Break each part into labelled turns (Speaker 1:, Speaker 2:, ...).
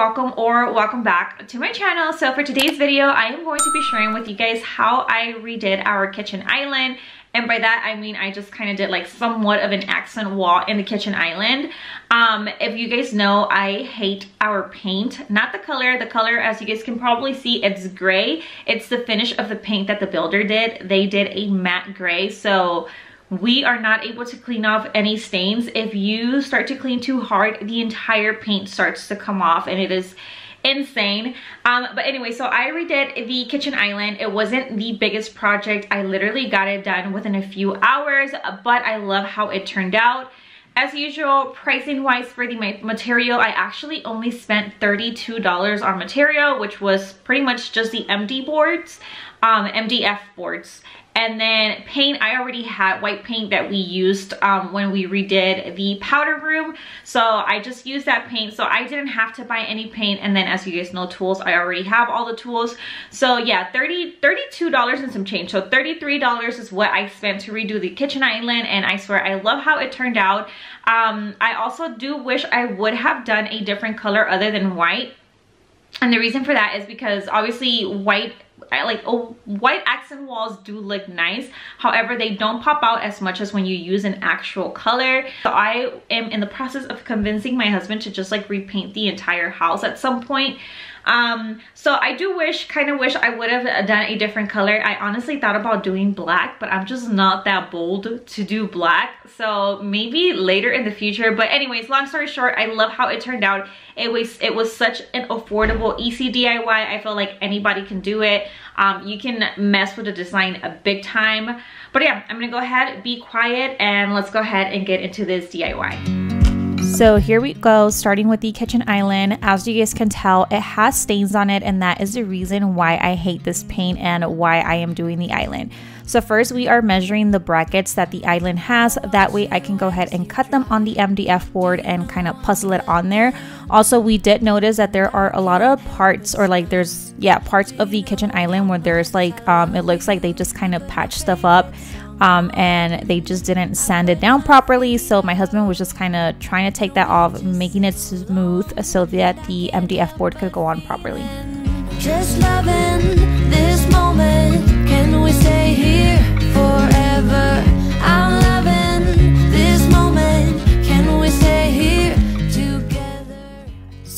Speaker 1: welcome or welcome back to my channel. So for today's video, I am going to be sharing with you guys how I redid our kitchen island. And by that, I mean I just kind of did like somewhat of an accent wall in the kitchen island. Um, if you guys know, I hate our paint. Not the color. The color, as you guys can probably see, it's gray. It's the finish of the paint that the builder did. They did a matte gray. So we are not able to clean off any stains. If you start to clean too hard, the entire paint starts to come off and it is insane. Um but anyway so i redid the kitchen island. It wasn't the biggest project. I literally got it done within a few hours but i love how it turned out. As usual pricing wise for the material i actually only spent 32 dollars on material which was pretty much just the md boards um mdf boards and then paint, I already had white paint that we used um, when we redid the powder room. So I just used that paint. So I didn't have to buy any paint. And then as you guys know, tools, I already have all the tools. So yeah, 30 $32 and some change. So $33 is what I spent to redo the kitchen island. And I swear, I love how it turned out. Um, I also do wish I would have done a different color other than white. And the reason for that is because obviously white I like oh, white accent walls do look nice. However they don't pop out as much as when you use an actual color. So i am in the process of convincing my husband to just like repaint the entire house at some point. Um so i do wish kind of wish i would have done a different color. I honestly thought about doing black but i'm just not that bold to do black. So maybe later in the future. But anyways long story short i love how it turned out. It was it was such an affordable easy diy i feel like anybody can do it um you can mess with the design a big time. But yeah i'm gonna go ahead be quiet and let's go ahead and get into this diy
Speaker 2: so here we go, starting with the kitchen island. As you guys can tell, it has stains on it and that is the reason why I hate this paint and why I am doing the island. So first we are measuring the brackets that the island has. That way I can go ahead and cut them on the MDF board and kind of puzzle it on there. Also, we did notice that there are a lot of parts or like there's, yeah, parts of the kitchen island where there's like, um, it looks like they just kind of patch stuff up um, and they just didn't sand it down properly. So my husband was just kind of trying to take that off, making it smooth so that the MDF board could go on properly. Just loving this moment. Can we stay here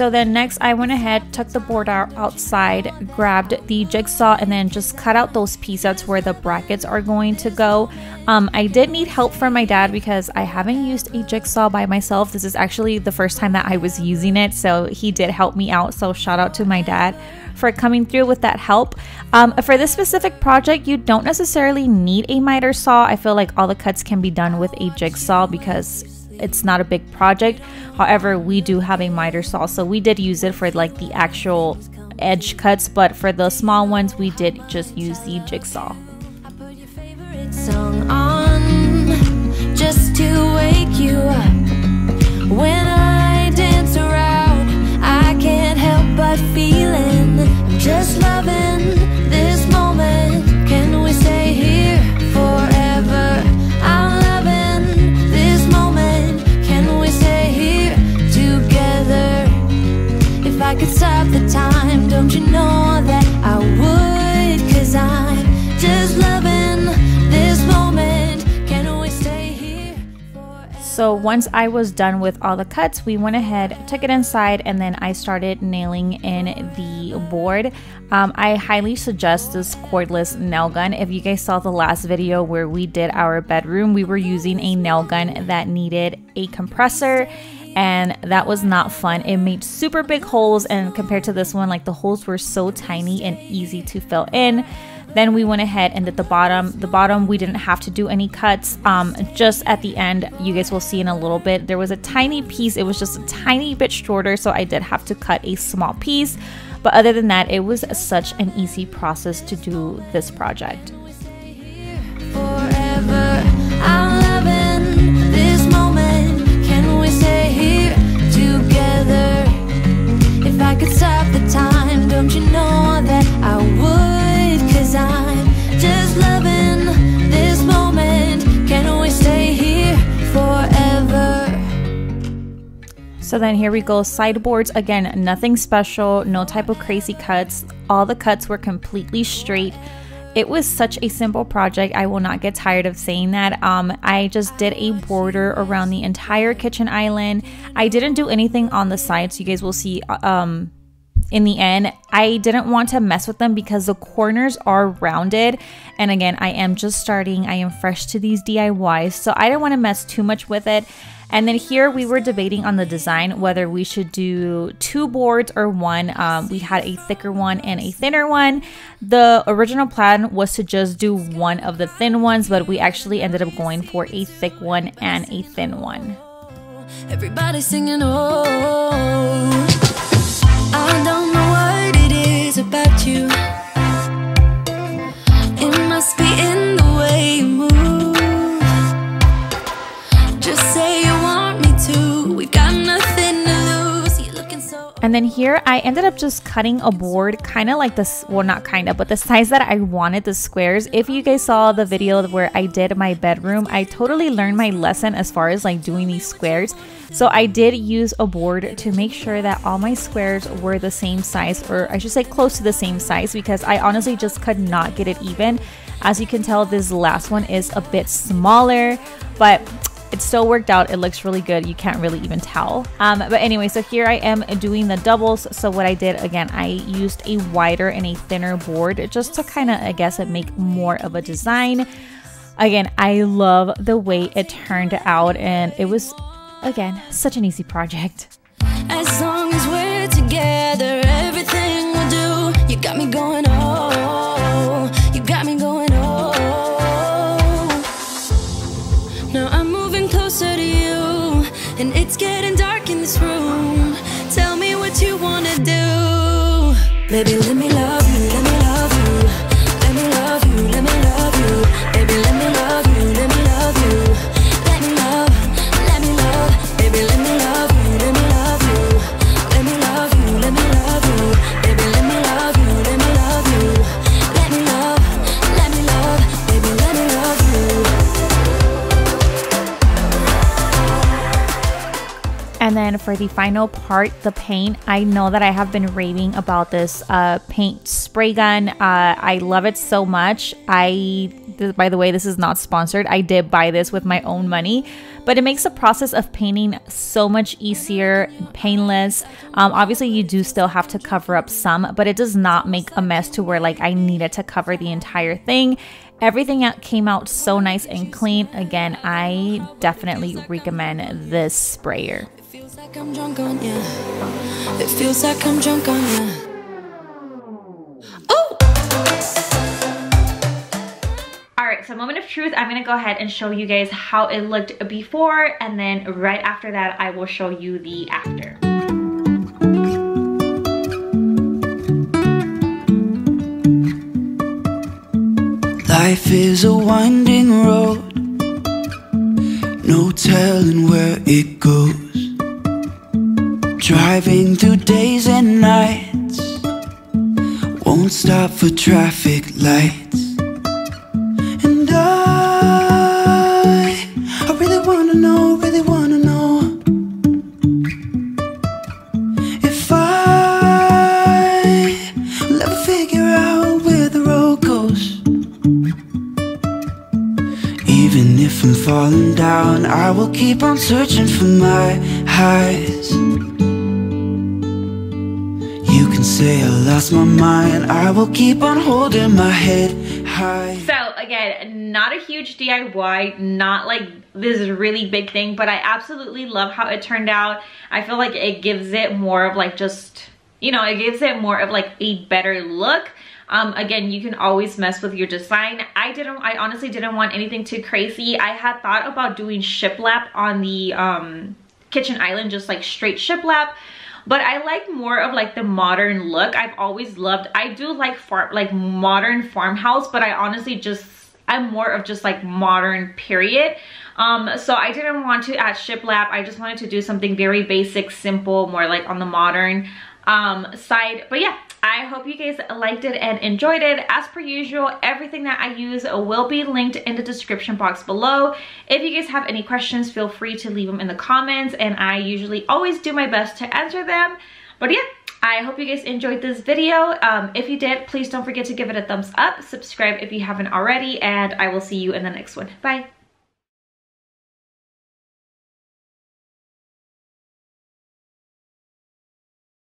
Speaker 2: So then next I went ahead, took the board out outside, grabbed the jigsaw and then just cut out those pieces where the brackets are going to go. Um, I did need help from my dad because I haven't used a jigsaw by myself. This is actually the first time that I was using it. So he did help me out. So shout out to my dad for coming through with that help. Um, for this specific project, you don't necessarily need a miter saw. I feel like all the cuts can be done with a jigsaw because it's not a big project. However, we do have a miter saw, so we did use it for like the actual edge cuts, but for the small ones, we did just use the jigsaw. So once I was done with all the cuts We went ahead, took it inside And then I started nailing in the board um, I highly suggest this cordless nail gun. If you guys saw the last video where we did our bedroom, we were using a nail gun that needed a compressor and that was not fun. It made super big holes and compared to this one, like the holes were so tiny and easy to fill in. Then we went ahead and did the bottom. The bottom, we didn't have to do any cuts. Um, just at the end, you guys will see in a little bit, there was a tiny piece. It was just a tiny bit shorter, so I did have to cut a small piece. But other than that, it was such an easy process to do this project.
Speaker 1: So then here we go, sideboards. Again, nothing special, no type of crazy cuts. All the cuts were completely straight. It was such a simple project. I will not get tired of saying that. Um, I just did a border around the entire kitchen island. I didn't do anything on the sides. You guys will see um, in the end. I didn't want to mess with them because the corners are rounded. And again, I am just starting. I am fresh to these DIYs. So I didn't want to mess too much with it. And then here we were debating on the design whether we should do two boards or one. Um, we had a thicker one and a thinner one. The original plan was to just do one of the thin ones, but we actually ended up going for a thick one and a thin one.
Speaker 2: Everybody singing, oh, I don't know what it is about you.
Speaker 1: And then here I ended up just cutting a board kind of like this, well not kind of, but the size that I wanted the squares. If you guys saw the video where I did my bedroom, I totally learned my lesson as far as like doing these squares. So I did use a board to make sure that all my squares were the same size or I should say close to the same size because I honestly just could not get it even. As you can tell, this last one is a bit smaller, but it still worked out. It looks really good. You can't really even tell. Um, but anyway, so here I am doing the doubles. So what I did, again, I used a wider and a thinner board just to kind of, I guess, it make more of a design. Again, I love the way it turned out and it was, again, such an easy project.
Speaker 2: As long as we're together, everything we'll do. You got me going, Baby, let me love
Speaker 1: And then for the final part, the paint, I know that I have been raving about this uh, paint spray gun. Uh, I love it so much. I, by the way, this is not sponsored. I did buy this with my own money, but it makes the process of painting so much easier and painless. Um, obviously, you do still have to cover up some, but it does not make a mess to where like I needed to cover the entire thing. Everything came out so nice and clean. Again, I definitely recommend this sprayer.
Speaker 2: It feels like I'm drunk on you. It feels like I'm drunk on you. Oh!
Speaker 1: All right, so moment of truth, I'm gonna go ahead and show you guys how it looked before and then right after that, I will show you the after.
Speaker 3: Life is a winding road, no telling where it goes. Driving through days and nights, won't stop for traffic lights. And I, I really wanna know, really wanna know if I will ever figure out where the road goes. Even if I'm falling down, I will keep on searching for my highs. Say I lost my mind, I will keep on holding my head high.
Speaker 1: So again, not a huge DIY, not like this really big thing, but I absolutely love how it turned out. I feel like it gives it more of like just, you know, it gives it more of like a better look. Um, again, you can always mess with your design. I didn't, I honestly didn't want anything too crazy. I had thought about doing shiplap on the um, kitchen island, just like straight shiplap but I like more of like the modern look. I've always loved, I do like farm, like modern farmhouse, but I honestly just, I'm more of just like modern period. Um, so I didn't want to add shiplap. I just wanted to do something very basic, simple, more like on the modern. Um, side. But yeah, I hope you guys liked it and enjoyed it. As per usual, everything that I use will be linked in the description box below. If you guys have any questions, feel free to leave them in the comments and I usually always do my best to answer them. But yeah, I hope you guys enjoyed this video. Um, if you did, please don't forget to give it a thumbs up, subscribe if you haven't already, and I will see you in the next one. Bye.